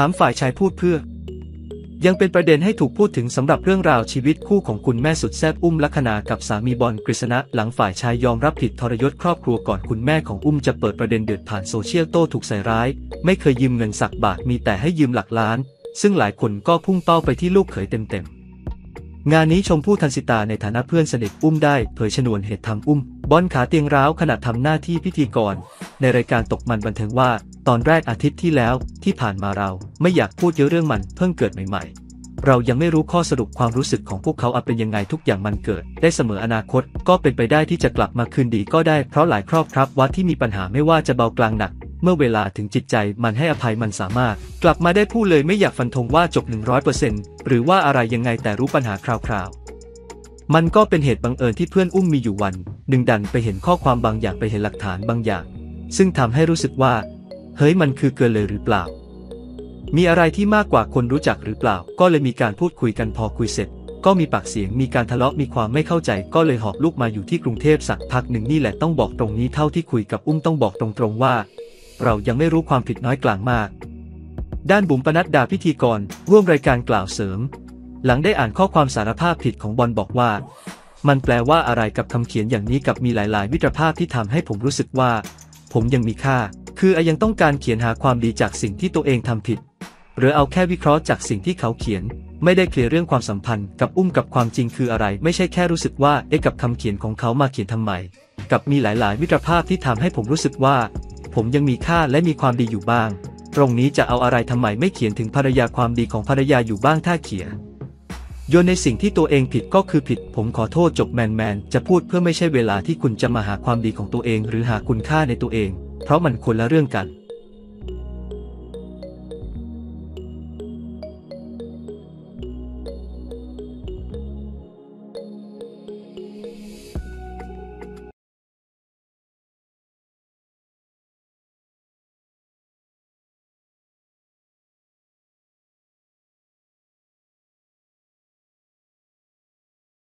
ถามฝ่ายชายพูดเพื่อ ยังเป็นประเด็นให้ถูกพูดถึงสำหรับเรื่องราวชีวิตคู่ของคุณแม่สุดแซ่บอุ้มลัคนากับสามีบอลกฤษณะหลังฝ่ายชายยอมรับผิดทรยศครอบครัวก่อนคุณแม่ของอุ้มจะเปิดประเด็นเดือดผ่านโซเชียลโต้ถูกใส่ร้าย ไม่เคยยืมเงินสักบาทมีแต่ให้ยืมหลักล้าน ซึ่งหลายคนก็พุ่งเป้าไปที่ลูกเขยเต็มๆงานนี้ชมพู่ทันสิตาในฐานะเพื่อนสนิทอุ้มได้เผยชนวนเหตุทำอุ้ม บอลขาเตียงร้าวขณะทำหน้าที่พิธีกร ในรายการตกมันบันเทิงว่า ตอนแรกอาทิตย์ที่แล้วที่ผ่านมาเราไม่อยากพูดเยอะเรื่องมันเพิ่งเกิดใหม่ ๆ เรายังไม่รู้ข้อสรุปความรู้สึกของพวกเขาอาจเป็นยังไงทุกอย่างมันเกิด ได้เสมออนาคตก็เป็นไปได้ที่จะกลับมาคืนดีก็ได้เพราะหลายครอบครับวัดที่มีปัญหาไม่ว่าจะเบากลางหนัก เมื่อเวลาถึงจิตใจมันให้อภัยมันสามารถ กลับมาได้พูดเลยไม่อยากฟันธงว่าจบ 100%หรือว่าอะไรยังไงแต่รู้ปัญหาคราวๆมันก็เป็นเหตุบังเอิญที่เพื่อนอุ้มมีอยู่วัน หนึ่งดันไปเห็นข้อความบางอย่างไปเห็นหลักฐานบางอย่าง ซึ่งทำให้รู้สึกว่า เฮ้ยมันคือเกินเลยหรือเปล่า มีอะไรที่มากกว่าคนรู้จักหรือเปล่า ก็เลยมีการพูดคุยกันพอคุยเสร็จ ก็มีปากเสียงมีการทะเลาะมีความไม่เข้าใจ ก็เลยหอบลูกมาอยู่ที่กรุงเทพสักพักหนึ่งนี่แหละต้องบอกตรงนี้เท่าที่คุยกับอุ้มต้องบอกตรงๆว่า เรายังไม่รู้ความผิดน้อยกลางมากด้านบุ๋มปนัดดาพิธีกร ร่วมรายการกล่าวเสริม หลังได้อ่านข้อความสารภาพผิดของบอลบอกว่า มันแปลว่าอะไรกับคำเขียนอย่างนี้กับมีหลาย ๆ วิตรภาพที่ทำให้ผมรู้สึกว่า ผมยังมีค่า คืออายังต้องการเขียนหาความดีจากสิ่งที่ตัวเองทำผิด หรือเอาแค่วิเคราะห์จากสิ่งที่เขาเขียน ไม่ได้เคลียร์เรื่องความสัมพันธ์กับอุ้มกับความจริงคืออะไร ไม่ใช่แค่รู้สึกว่าเอ๊ะกับคำเขียนของเขามาเขียนทำไม กับมีหลาย ๆ วิตรภาพที่ทำให้ผมรู้สึกว่า ผมยังมีค่าและมีความดีอยู่บ้าง ตรงนี้จะเอาอะไรทำไมไม่เขียนถึงภรรยาความดีของภรรยาอยู่บ้างถ้าเขียน โยนในสิ่งที่ตัวเองผิดก็คือผิด ผมขอโทษจบแมนแมนจะพูดเพื่อไม่ใช่เวลาที่คุณจะมาหาความดีของตัวเอง หรือหาคุณค่าในตัวเอง เพราะมันคนละเรื่องกัน